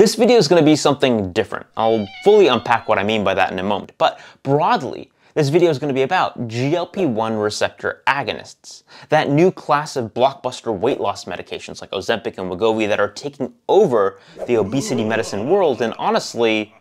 This video is going to be something different. I'll fully unpack what I mean by that in a moment, but broadly, this video is going to be about GLP-1 receptor agonists, that new class of blockbuster weight loss medications like Ozempic and Wegovy that are taking over the obesity medicine world and honestly,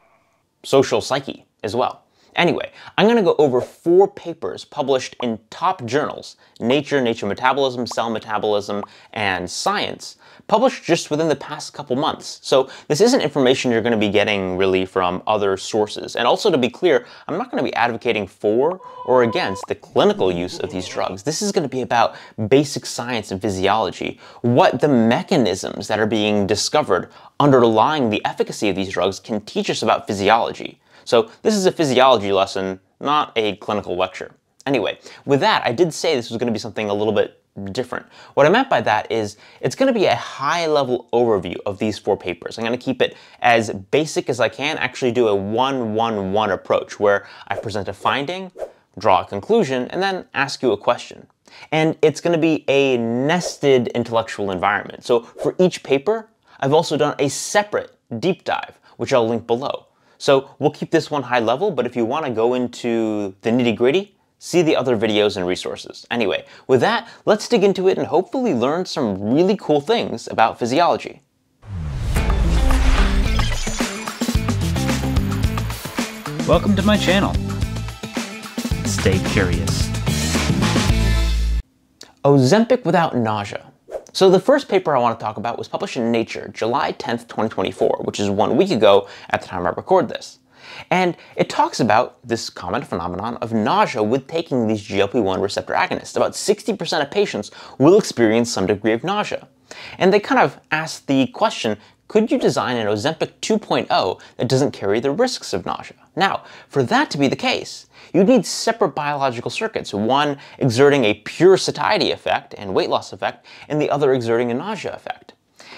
social psyche as well. Anyway, I'm going to go over four papers published in top journals, Nature, Nature Metabolism, Cell Metabolism, and Science, published just within the past couple months. So this isn't information you're going to be getting really from other sources. And also to be clear, I'm not going to be advocating for or against the clinical use of these drugs. This is going to be about basic science and physiology, what the mechanisms that are being discovered underlying the efficacy of these drugs can teach us about physiology. So this is a physiology lesson, not a clinical lecture. Anyway, with that, I did say this was going to be something a little bit different. What I meant by that is it's going to be a high-level overview of these four papers. I'm going to keep it as basic as I can, actually do a one-one-one approach where I present a finding, draw a conclusion, and then ask you a question. And it's going to be a nested intellectual environment. So for each paper, I've also done a separate deep dive, which I'll link below. So we'll keep this one high level, but if you want to go into the nitty gritty, see the other videos and resources. Anyway, with that, let's dig into it and hopefully learn some really cool things about physiology. Welcome to my channel. Stay curious. Ozempic without nausea. So the first paper I want to talk about was published in Nature, July 10th, 2024, which is one week ago at the time I record this. And it talks about this common phenomenon of nausea with taking these GLP-1 receptor agonists. About 60% of patients will experience some degree of nausea. And they kind of ask the question, could you design an Ozempic 2.0 that doesn't carry the risks of nausea? Now, for that to be the case, you need separate biological circuits, one exerting a pure satiety effect and weight loss effect, and the other exerting a nausea effect.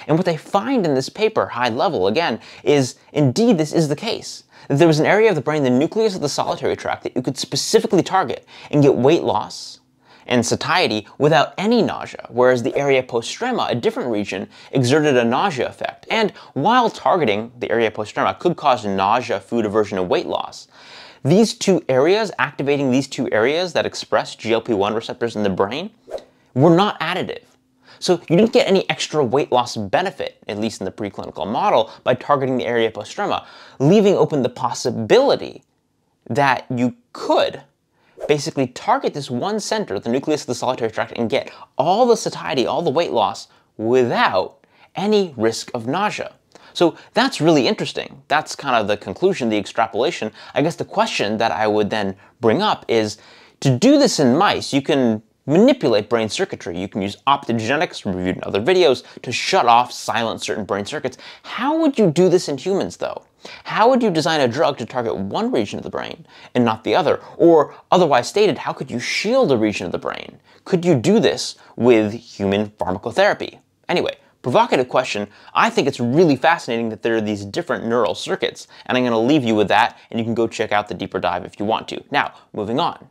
And what they find in this paper, high level, again, is indeed this is the case. That there was an area of the brain, the nucleus of the solitary tract, that you could specifically target and get weight loss and satiety without any nausea, whereas the area postrema, a different region, exerted a nausea effect. And while targeting the area postrema could cause nausea, food aversion, and weight loss, these two areas, activating these two areas that express GLP-1 receptors in the brain, were not additive. So you didn't get any extra weight loss benefit, at least in the preclinical model, by targeting the area postrema, leaving open the possibility that you could basically target this one center, the nucleus of the solitary tract, and get all the satiety, all the weight loss without any risk of nausea. So that's really interesting. That's kind of the conclusion, the extrapolation. I guess the question that I would then bring up is, to do this in mice, you can manipulate brain circuitry. You can use optogenetics, reviewed in other videos, to shut off, silence certain brain circuits. How would you do this in humans, though? How would you design a drug to target one region of the brain and not the other? Or otherwise stated, how could you shield a region of the brain? Could you do this with human pharmacotherapy? Anyway, provocative question. I think it's really fascinating that there are these different neural circuits, and I'm going to leave you with that, and you can go check out the deeper dive if you want to. Now, moving on.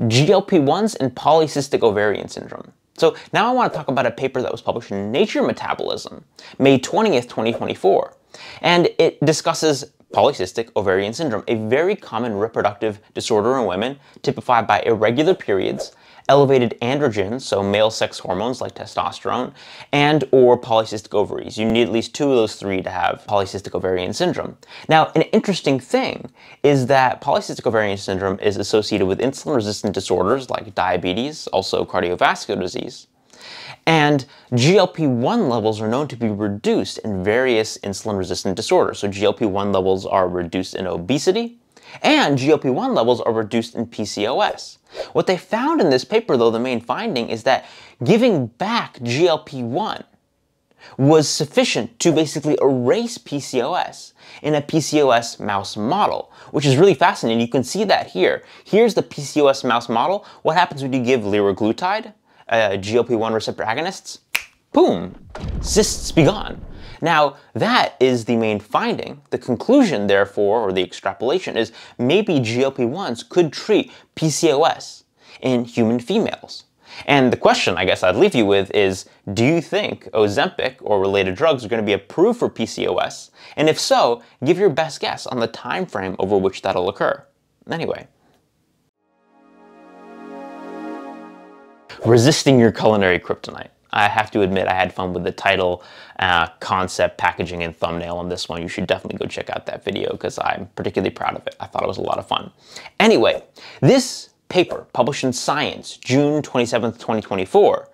GLP-1s and polycystic ovarian syndrome. So now I want to talk about a paper that was published in Nature Metabolism, May 20th, 2024. And it discusses polycystic ovarian syndrome, a very common reproductive disorder in women typified by irregular periods elevated androgens, so male sex hormones like testosterone, and or polycystic ovaries. You need at least two of those three to have polycystic ovarian syndrome. Now, an interesting thing is that polycystic ovarian syndrome is associated with insulin-resistant disorders like diabetes, also cardiovascular disease, and GLP-1 levels are known to be reduced in various insulin-resistant disorders. So GLP-1 levels are reduced in obesity, and GLP-1 levels are reduced in PCOS. What they found in this paper, though, the main finding is that giving back GLP-1 was sufficient to basically erase PCOS in a PCOS mouse model, which is really fascinating. You can see that here. Here's the PCOS mouse model. What happens when you give liraglutide, uh, GLP-1 receptor agonists? Boom, cysts be gone. Now, that is the main finding. The conclusion, therefore, or the extrapolation is maybe GLP-1s could treat PCOS in human females. And the question I guess I'd leave you with is, do you think Ozempic or related drugs are going to be approved for PCOS? And if so, give your best guess on the time frame over which that'll occur. Anyway. Resisting your culinary kryptonite. I have to admit I had fun with the title, uh, concept, packaging, and thumbnail on this one. You should definitely go check out that video because I'm particularly proud of it. I thought it was a lot of fun. Anyway, this paper published in Science, June 27, 2024,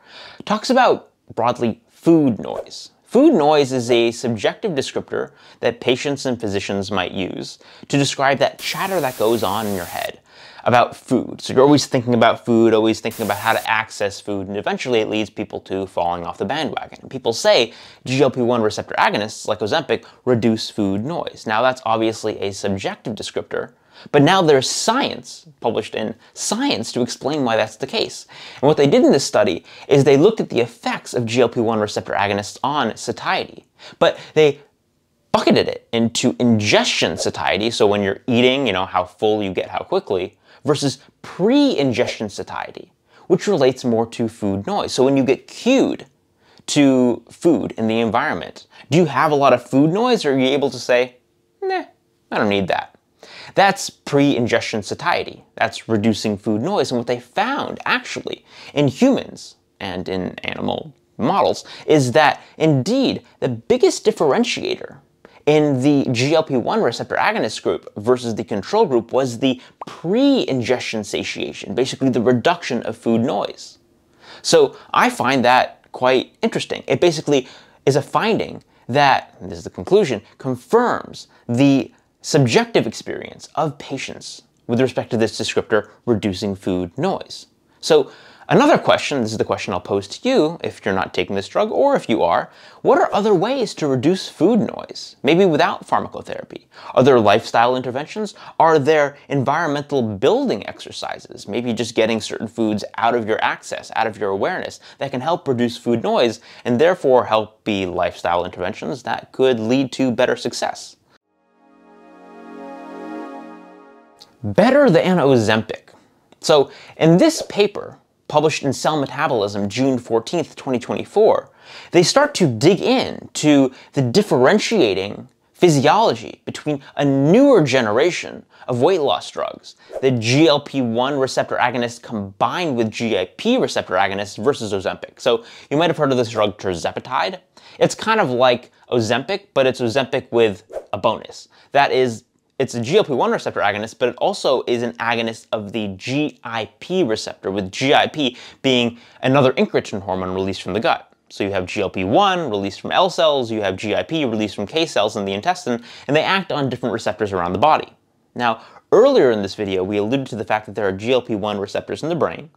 talks about broadly food noise. Food noise is a subjective descriptor that patients and physicians might use to describe that chatter that goes on in your head about food. So you're always thinking about food, always thinking about how to access food, and eventually it leads people to falling off the bandwagon. People say GLP-1 receptor agonists like Ozempic reduce food noise. Now that's obviously a subjective descriptor, but now there's science published in Science to explain why that's the case. And what they did in this study is they looked at the effects of GLP-1 receptor agonists on satiety, but they bucketed it into ingestion satiety, so when you're eating, you know, how full you get how quickly, versus pre-ingestion satiety, which relates more to food noise. So when you get cued to food in the environment, do you have a lot of food noise or are you able to say, nah, I don't need that? That's pre-ingestion satiety. That's reducing food noise. And what they found, actually, in humans and in animal models, is that indeed the biggest differentiator in the GLP-1 receptor agonist group versus the control group was the pre-ingestion satiation, basically the reduction of food noise. So I find that quite interesting. It basically is a finding that, this is the conclusion, confirms the subjective experience of patients with respect to this descriptor reducing food noise. So Another question, this is the question I'll pose to you if you're not taking this drug or if you are, what are other ways to reduce food noise, maybe without pharmacotherapy? Are there lifestyle interventions? Are there environmental building exercises, maybe just getting certain foods out of your access, out of your awareness, that can help reduce food noise and therefore help be lifestyle interventions that could lead to better success? Better than Ozempic. So in this paper, published in Cell Metabolism June 14, 2024, they start to dig in to the differentiating physiology between a newer generation of weight loss drugs, the GLP-1 receptor agonist combined with GIP receptor agonists versus Ozempic. So you might have heard of this drug tirzepatide. It's kind of like Ozempic, but it's Ozempic with a bonus. That is it's a GLP-1 receptor agonist, but it also is an agonist of the GIP receptor, with GIP being another incretin hormone released from the gut. So you have GLP-1 released from L cells, you have GIP released from K cells in the intestine, and they act on different receptors around the body. Now, earlier in this video, we alluded to the fact that there are GLP-1 receptors in the brain,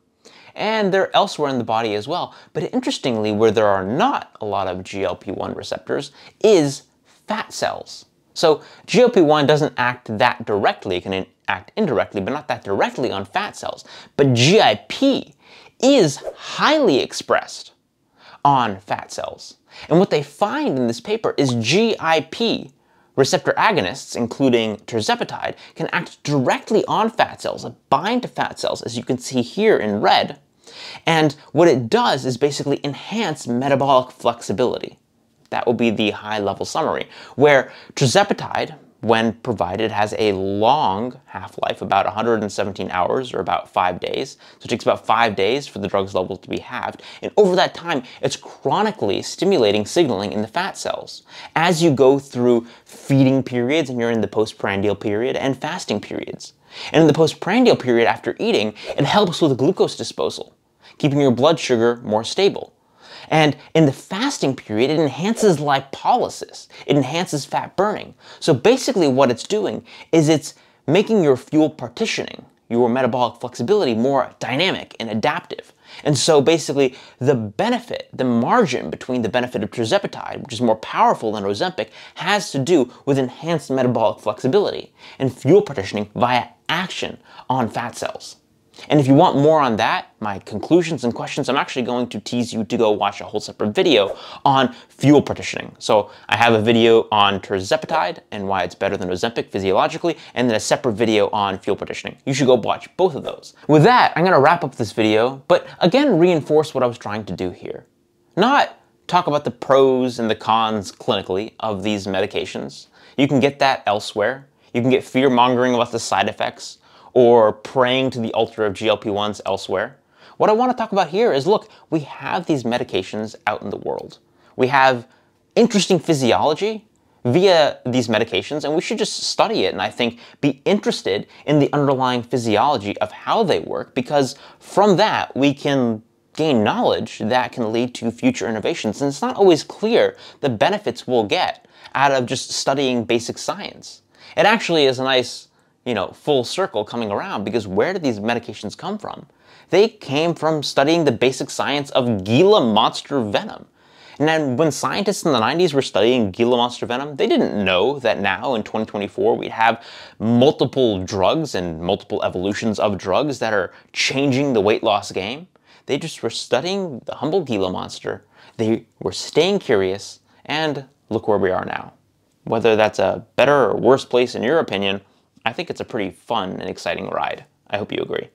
and they're elsewhere in the body as well. But interestingly, where there are not a lot of GLP-1 receptors is fat cells. So GLP-1 doesn't act that directly, it can act indirectly, but not that directly on fat cells. But GIP is highly expressed on fat cells. And what they find in this paper is GIP receptor agonists, including tirzepatide, can act directly on fat cells, bind to fat cells, as you can see here in red. And what it does is basically enhance metabolic flexibility. That will be the high-level summary, where tirzepatide, when provided, has a long half-life, about 117 hours or about five days. So it takes about five days for the drug's level to be halved. And over that time, it's chronically stimulating signaling in the fat cells. As you go through feeding periods and you're in the postprandial period and fasting periods. And in the postprandial period after eating, it helps with glucose disposal, keeping your blood sugar more stable. And in the fasting period, it enhances lipolysis. It enhances fat burning. So basically what it's doing is it's making your fuel partitioning, your metabolic flexibility more dynamic and adaptive. And so basically the benefit, the margin between the benefit of tirzepatide, which is more powerful than Ozempic, has to do with enhanced metabolic flexibility and fuel partitioning via action on fat cells. And if you want more on that, my conclusions and questions, I'm actually going to tease you to go watch a whole separate video on fuel partitioning. So I have a video on tirzepatide and why it's better than Ozempic physiologically, and then a separate video on fuel partitioning. You should go watch both of those. With that, I'm gonna wrap up this video, but again reinforce what I was trying to do here. Not talk about the pros and the cons clinically of these medications. You can get that elsewhere. You can get fear mongering about the side effects or praying to the altar of GLP-1s elsewhere. What I want to talk about here is look, we have these medications out in the world. We have interesting physiology via these medications, and we should just study it and I think be interested in the underlying physiology of how they work because from that we can gain knowledge that can lead to future innovations. And it's not always clear the benefits we'll get out of just studying basic science. It actually is a nice you know, full circle coming around because where did these medications come from? They came from studying the basic science of Gila monster venom. And then when scientists in the 90s were studying Gila monster venom, they didn't know that now in 2024 we'd have multiple drugs and multiple evolutions of drugs that are changing the weight loss game. They just were studying the humble Gila monster. They were staying curious, and look where we are now. Whether that's a better or worse place in your opinion, I think it's a pretty fun and exciting ride. I hope you agree.